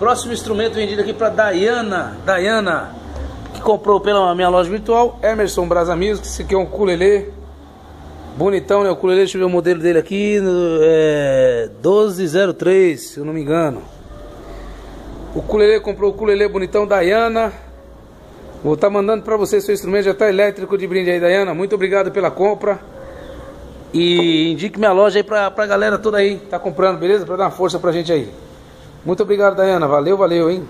Próximo instrumento vendido aqui para Dayana, Dayana, que comprou pela minha loja virtual, Emerson Brasa Music, esse aqui é um ukulele, bonitão né, o ukulele, deixa eu ver o modelo dele aqui, é 1203, se eu não me engano. O ukulele comprou o ukulele bonitão Dayana, vou estar tá mandando para você seu instrumento, já está elétrico de brinde aí Dayana, muito obrigado pela compra. E indique minha loja aí pra, pra galera toda aí, tá comprando, beleza? Pra dar uma força pra gente aí. Muito obrigado, Dayana. Valeu, valeu, hein?